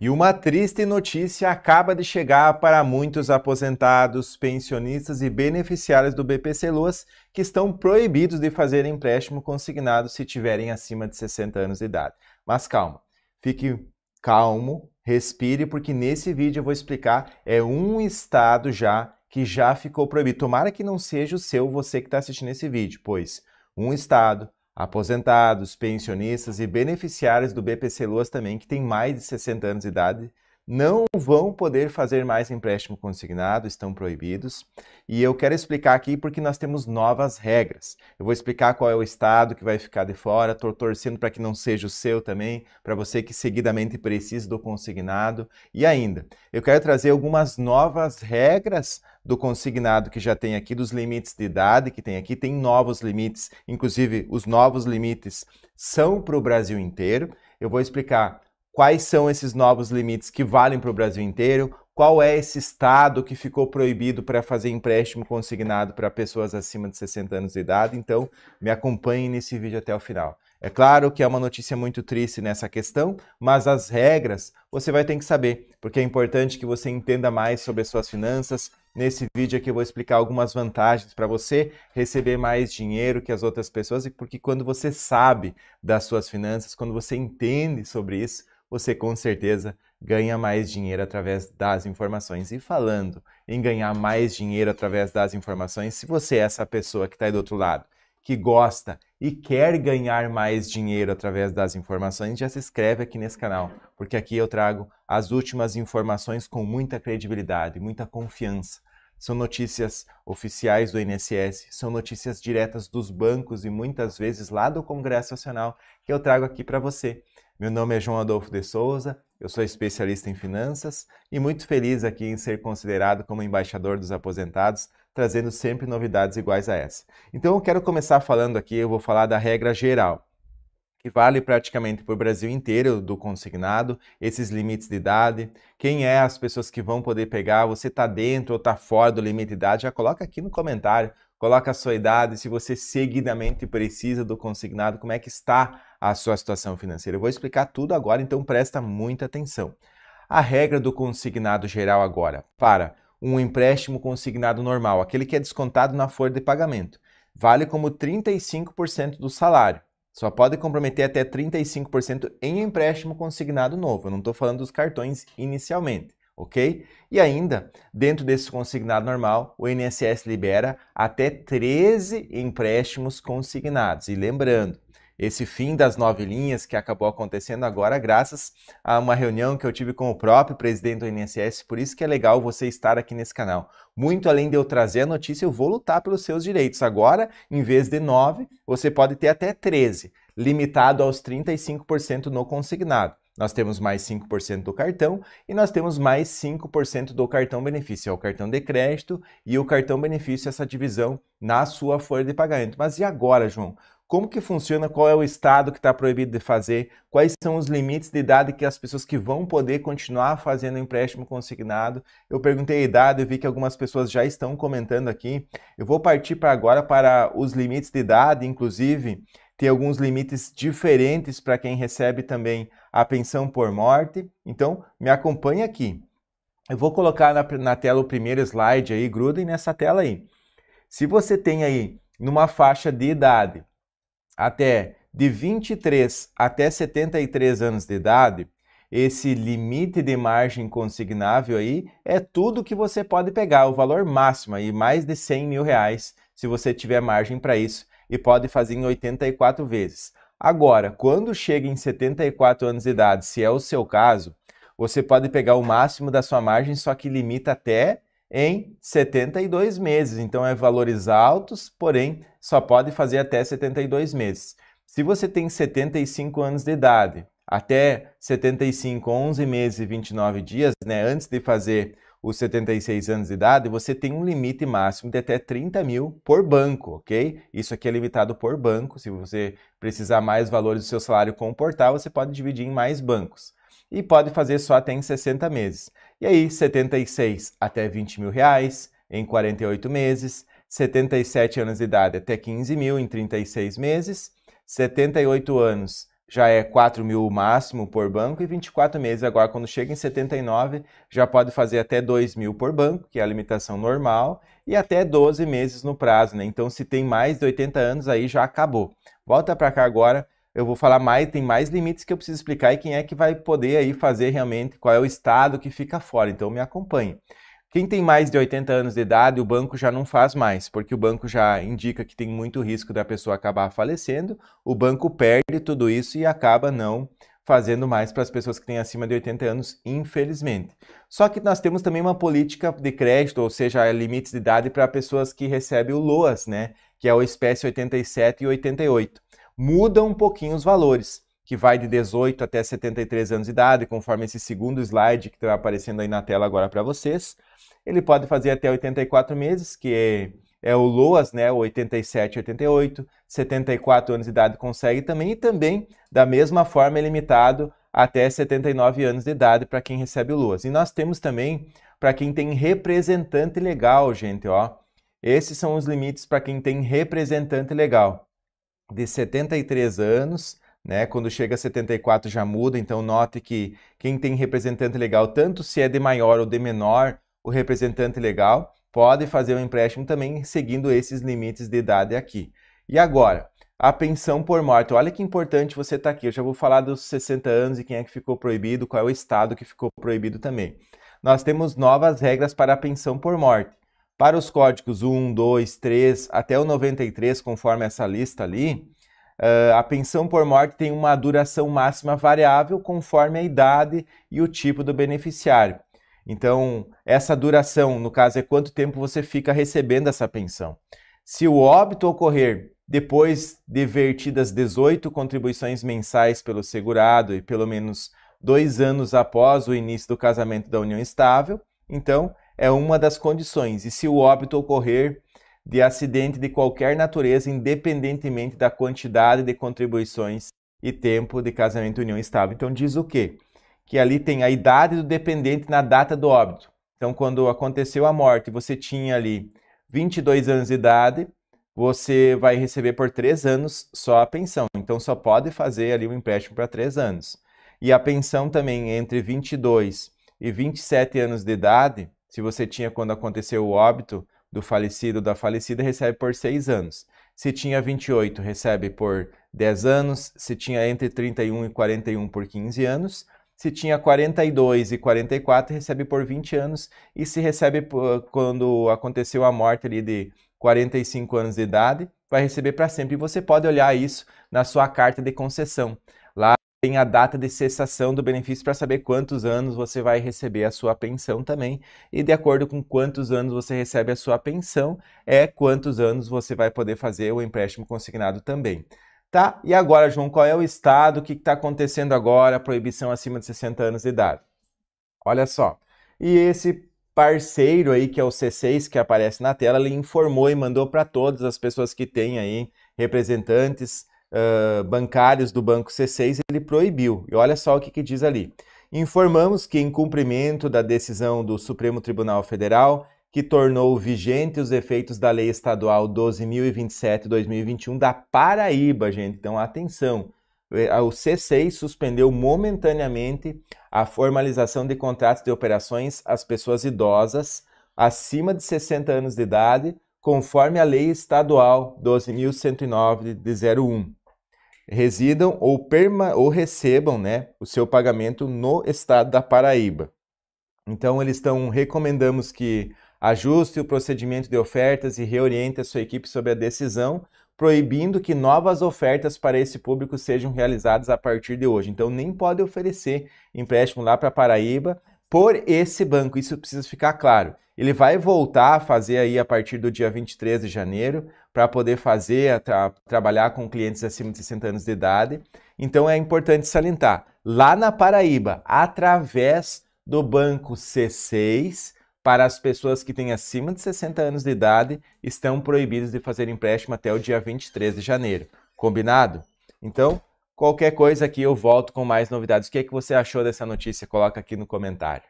E uma triste notícia acaba de chegar para muitos aposentados, pensionistas e beneficiários do BPC Luas que estão proibidos de fazer empréstimo consignado se tiverem acima de 60 anos de idade. Mas calma, fique calmo, respire, porque nesse vídeo eu vou explicar é um estado já que já ficou proibido. Tomara que não seja o seu você que está assistindo esse vídeo, pois um estado aposentados, pensionistas e beneficiários do BPC Luas também, que têm mais de 60 anos de idade, não vão poder fazer mais empréstimo consignado, estão proibidos. E eu quero explicar aqui porque nós temos novas regras. Eu vou explicar qual é o estado que vai ficar de fora, estou torcendo para que não seja o seu também, para você que seguidamente precisa do consignado. E ainda, eu quero trazer algumas novas regras do consignado que já tem aqui, dos limites de idade que tem aqui, tem novos limites, inclusive os novos limites são para o Brasil inteiro. Eu vou explicar quais são esses novos limites que valem para o Brasil inteiro, qual é esse estado que ficou proibido para fazer empréstimo consignado para pessoas acima de 60 anos de idade. Então, me acompanhe nesse vídeo até o final. É claro que é uma notícia muito triste nessa questão, mas as regras você vai ter que saber, porque é importante que você entenda mais sobre as suas finanças. Nesse vídeo aqui eu vou explicar algumas vantagens para você receber mais dinheiro que as outras pessoas, porque quando você sabe das suas finanças, quando você entende sobre isso, você com certeza ganha mais dinheiro através das informações. E falando em ganhar mais dinheiro através das informações, se você é essa pessoa que está aí do outro lado, que gosta e quer ganhar mais dinheiro através das informações, já se inscreve aqui nesse canal, porque aqui eu trago as últimas informações com muita credibilidade, muita confiança. São notícias oficiais do INSS, são notícias diretas dos bancos e muitas vezes lá do Congresso Nacional que eu trago aqui para você. Meu nome é João Adolfo de Souza, eu sou especialista em finanças e muito feliz aqui em ser considerado como embaixador dos aposentados, trazendo sempre novidades iguais a essa. Então eu quero começar falando aqui, eu vou falar da regra geral, que vale praticamente para o Brasil inteiro do consignado, esses limites de idade, quem é as pessoas que vão poder pegar, você está dentro ou está fora do limite de idade, já coloca aqui no comentário, coloca a sua idade, se você seguidamente precisa do consignado, como é que está a sua situação financeira. Eu vou explicar tudo agora, então presta muita atenção. A regra do consignado geral agora para um empréstimo consignado normal, aquele que é descontado na folha de pagamento, vale como 35% do salário. Só pode comprometer até 35% em empréstimo consignado novo. Eu não estou falando dos cartões inicialmente, ok? E ainda, dentro desse consignado normal, o INSS libera até 13 empréstimos consignados. E lembrando, esse fim das nove linhas que acabou acontecendo agora graças a uma reunião que eu tive com o próprio presidente do INSS, por isso que é legal você estar aqui nesse canal. Muito além de eu trazer a notícia, eu vou lutar pelos seus direitos. Agora, em vez de nove, você pode ter até 13, limitado aos 35% no consignado. Nós temos mais 5% do cartão e nós temos mais 5% do cartão benefício, é o cartão de crédito e o cartão benefício, essa divisão na sua folha de pagamento. Mas e agora, João? Como que funciona? Qual é o estado que está proibido de fazer? Quais são os limites de idade que as pessoas que vão poder continuar fazendo empréstimo consignado? Eu perguntei a idade, eu vi que algumas pessoas já estão comentando aqui. Eu vou partir para agora para os limites de idade, inclusive tem alguns limites diferentes para quem recebe também a pensão por morte. Então, me acompanhe aqui. Eu vou colocar na, na tela o primeiro slide aí, grudem nessa tela aí. Se você tem aí numa faixa de idade até de 23 até 73 anos de idade, esse limite de margem consignável aí é tudo que você pode pegar, o valor máximo aí, mais de 100 mil reais, se você tiver margem para isso, e pode fazer em 84 vezes. Agora, quando chega em 74 anos de idade, se é o seu caso, você pode pegar o máximo da sua margem, só que limita até em 72 meses. Então, é valores altos, porém, só pode fazer até 72 meses. Se você tem 75 anos de idade, até 75, 11 meses e 29 dias, né, antes de fazer os 76 anos de idade, você tem um limite máximo de até 30 mil por banco, ok? Isso aqui é limitado por banco. Se você precisar mais valores do seu salário comportar, você pode dividir em mais bancos. E pode fazer só até em 60 meses. E aí, 76 até 20 mil reais em 48 meses, 77 anos de idade até 15 mil em 36 meses, 78 anos já é 4 mil o máximo por banco e 24 meses. Agora, quando chega em 79, já pode fazer até 2 mil por banco, que é a limitação normal, e até 12 meses no prazo. Né? Então, se tem mais de 80 anos, aí já acabou. Volta para cá agora, eu vou falar mais, tem mais limites que eu preciso explicar e quem é que vai poder aí fazer realmente, qual é o estado que fica fora. Então, me acompanhe. Quem tem mais de 80 anos de idade, o banco já não faz mais, porque o banco já indica que tem muito risco da pessoa acabar falecendo, o banco perde tudo isso e acaba não fazendo mais para as pessoas que têm acima de 80 anos, infelizmente. Só que nós temos também uma política de crédito, ou seja, limites de idade para pessoas que recebem o LOAS, né, que é o espécie 87 e 88. Muda um pouquinho os valores que vai de 18 até 73 anos de idade, conforme esse segundo slide que está aparecendo aí na tela agora para vocês. Ele pode fazer até 84 meses, que é, é o LOAS, né, o 87 88, 74 anos de idade consegue também, e também, da mesma forma, é limitado até 79 anos de idade para quem recebe o LOAS. E nós temos também para quem tem representante legal, gente, ó. Esses são os limites para quem tem representante legal. De 73 anos né? Quando chega a 74 já muda, então note que quem tem representante legal, tanto se é de maior ou de menor, o representante legal pode fazer um empréstimo também seguindo esses limites de idade aqui. E agora, a pensão por morte. Olha que importante você estar tá aqui. Eu já vou falar dos 60 anos e quem é que ficou proibido, qual é o estado que ficou proibido também. Nós temos novas regras para a pensão por morte. Para os códigos 1, 2, 3 até o 93, conforme essa lista ali, Uh, a pensão por morte tem uma duração máxima variável conforme a idade e o tipo do beneficiário. Então, essa duração, no caso, é quanto tempo você fica recebendo essa pensão. Se o óbito ocorrer depois de vertidas 18 contribuições mensais pelo segurado e pelo menos dois anos após o início do casamento da união estável, então é uma das condições. E se o óbito ocorrer de acidente de qualquer natureza, independentemente da quantidade de contribuições e tempo de casamento e união estável. Então diz o quê? Que ali tem a idade do dependente na data do óbito. Então quando aconteceu a morte, você tinha ali 22 anos de idade, você vai receber por três anos só a pensão. Então só pode fazer ali um empréstimo para três anos. E a pensão também entre 22 e 27 anos de idade, se você tinha quando aconteceu o óbito, do falecido ou da falecida recebe por 6 anos. Se tinha 28, recebe por 10 anos. Se tinha entre 31 e 41, por 15 anos. Se tinha 42 e 44, recebe por 20 anos. E se recebe quando aconteceu a morte ali de 45 anos de idade, vai receber para sempre. E você pode olhar isso na sua carta de concessão. Tem a data de cessação do benefício para saber quantos anos você vai receber a sua pensão também. E de acordo com quantos anos você recebe a sua pensão, é quantos anos você vai poder fazer o empréstimo consignado também. Tá? E agora, João, qual é o estado? O que está acontecendo agora? Proibição acima de 60 anos de idade. Olha só. E esse parceiro aí, que é o C6, que aparece na tela, ele informou e mandou para todas as pessoas que têm aí representantes uh, bancários do Banco C6, ele proibiu. E olha só o que, que diz ali. Informamos que, em cumprimento da decisão do Supremo Tribunal Federal, que tornou vigente os efeitos da Lei Estadual 12.027-2021 da Paraíba, gente. Então, atenção. O C6 suspendeu momentaneamente a formalização de contratos de operações às pessoas idosas acima de 60 anos de idade, conforme a Lei Estadual 12.109 de 01 residam ou, perma, ou recebam né, o seu pagamento no estado da Paraíba. Então, eles estão, recomendamos que ajuste o procedimento de ofertas e reoriente a sua equipe sobre a decisão, proibindo que novas ofertas para esse público sejam realizadas a partir de hoje. Então, nem pode oferecer empréstimo lá para Paraíba por esse banco, isso precisa ficar claro. Ele vai voltar a fazer aí a partir do dia 23 de janeiro, para poder fazer, tra trabalhar com clientes acima de 60 anos de idade. Então é importante salientar, lá na Paraíba, através do banco C6, para as pessoas que têm acima de 60 anos de idade, estão proibidos de fazer empréstimo até o dia 23 de janeiro. Combinado? Então, qualquer coisa aqui eu volto com mais novidades. O que, é que você achou dessa notícia? Coloca aqui no comentário.